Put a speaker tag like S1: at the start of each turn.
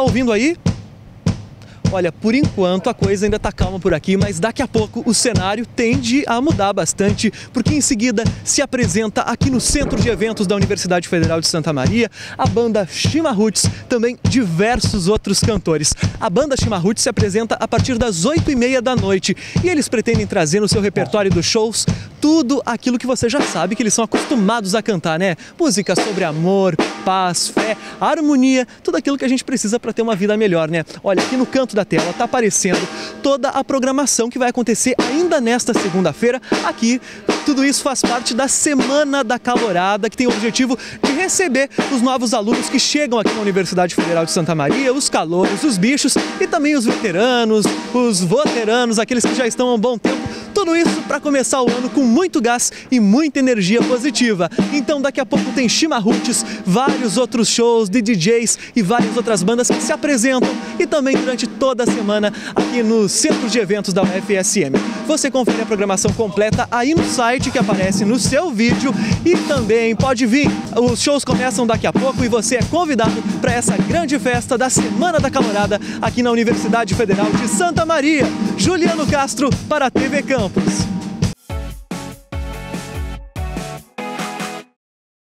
S1: tá ouvindo aí? Olha, por enquanto a coisa ainda está calma por aqui, mas daqui a pouco o cenário tende a mudar bastante, porque em seguida se apresenta aqui no Centro de Eventos da Universidade Federal de Santa Maria a banda Shima Roots, também diversos outros cantores. A banda Shima Roots se apresenta a partir das 8 e meia da noite e eles pretendem trazer no seu repertório dos shows tudo aquilo que você já sabe que eles são acostumados a cantar, né? Música sobre amor, paz, fé, harmonia, tudo aquilo que a gente precisa para ter uma vida melhor, né? Olha, aqui no canto da tela está aparecendo toda a programação que vai acontecer ainda nesta segunda-feira aqui. Tudo isso faz parte da Semana da Calorada, que tem o objetivo de receber os novos alunos que chegam aqui na Universidade Federal de Santa Maria, os calouros, os bichos e também os veteranos, os veteranos, aqueles que já estão há um bom tempo tudo isso para começar o ano com muito gás e muita energia positiva. Então daqui a pouco tem Chimarruts, vários outros shows de DJs e várias outras bandas que se apresentam e também durante toda a semana aqui no Centro de Eventos da UFSM. Você confere a programação completa aí no site que aparece no seu vídeo e também pode vir. Os shows começam daqui a pouco e você é convidado para essa grande festa da Semana da Calorada aqui na Universidade Federal de Santa Maria. Juliano Castro para a TV Campos.